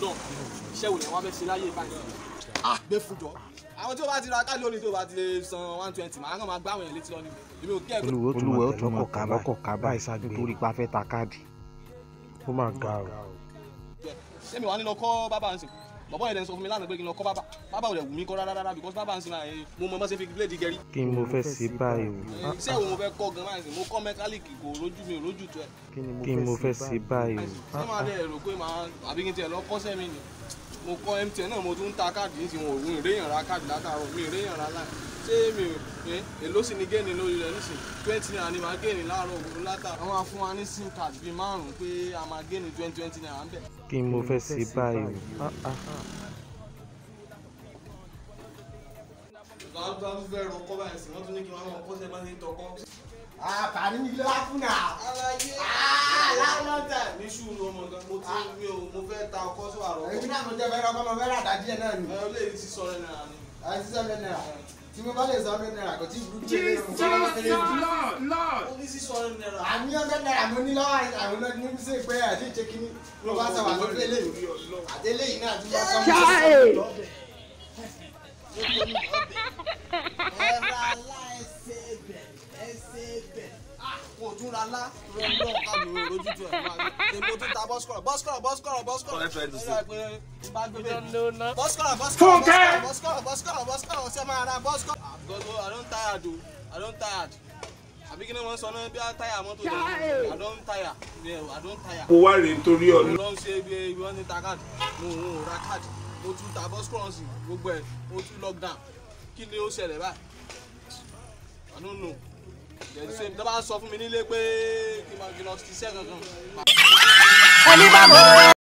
ọlọ́run iṣẹ́ wo lẹ́wọ́n fẹ́ ṣe láyé báyìí? Ah. Àwọn tí ó bá ti ra káàdì lónìí tó bá ti lè san one twenty màá kàn máa gbá àwọn èèyàn létí lọ ni. Èmi ò kí ẹ̀ olùwẹ̀ ó tún lọ́kọ̀ ká báyìí. ṣáájú nítorí pa fẹ́ ta káàdì. ó máa ga o. sẹ́mi wà ní lọ kọ́ bábà ń sìn bọ̀bọ́ yẹn sọ fún mi lánàá pé kí n lọ kọ́ bábà. Bábà ò lè wù mí kọ́ rárá rárá because bábà ń náà ẹ̀ mo mọ ṣe fi bíléèdì gẹ̀rí kí ni mo fẹ́ ṣe báyìí o. iṣẹ́ wo mo fẹ́ kọ́ gan máa ń sìn mo kọ́ mẹkáníìkì kò rójú mi ò rójú tó ẹ̀. Kí ni mo fẹ́ ṣe báyìí o. ṣé máa dẹ̀ rò pé màá àbí kí n tiẹ̀ lọ kọ́ṣẹ́ mi ni mo kọ́ MTN náà mo tún ń ta káàdì ní tiwọn òun ìréyàn ra káàdì látàárọ̀ mi ìréyàn ra láì ṣé mi ò èló sì ni géènì lórí rẹ nísìn twenty naira ni màá géènì láàárọ̀ òwúrọ̀ látà àwọn á fún wa ní sim card bíi márùn-ún pé a máa géènì twenty twenty naira ń bẹ̀. kí ni mo fẹ́ ṣe báyìí? o. àwọn tó ń fẹ́ rọkọ́ ti mi ò mo fẹ́ ta ọkọ́ sí àrọ̀ èmi náà mo jẹ́ fẹ́ rọ́kọ́ mo fẹ́ rà dájú ẹ̀ náà ni. ẹ lè ti sọ ẹ náà ni. àti sọ́ọ̀bẹ náírà tí mo bá lè sọ náírà kò tí ì burú jù lọ. ó ní sísọ ẹ náírà. àmì ọ̀bẹ náírà mo ní lọ́wọ́ àwọn ọlọ́dún ní sí pé àti ìṣe kínní ló bá sọ wà lórí eléyìí àti eléyìí náà tún bá sọ kò tún ra lá rẹ lọ ká ló lójútu ẹ̀ máa mo tún ta bọ́sikọ̀rọ̀ ṣe máa ra bọ́sikọ̀rọ̀. àgọ́gọ́ I don tired o. I don tired. Àbí kí ni wọ́n sọ náà? Bí a táyà mọ́tò rẹ̀ I don tire. I don tire. mo wá rèé torí mo ọ̀nà. lọ ń ṣe ibi ibi wọ́n ti ta káàdì. Mo ò ra káàdì. Mo tún ta bọ́sikọ̀rọ̀ sí gbogbo ẹ̀. Mo tún lockdown kí ni ó ṣẹlẹ̀ báyìí? I don't know sẹ́mi tó bá sọ fún mi nílé pé kí n máa lọ ṣiṣẹ́ kankan.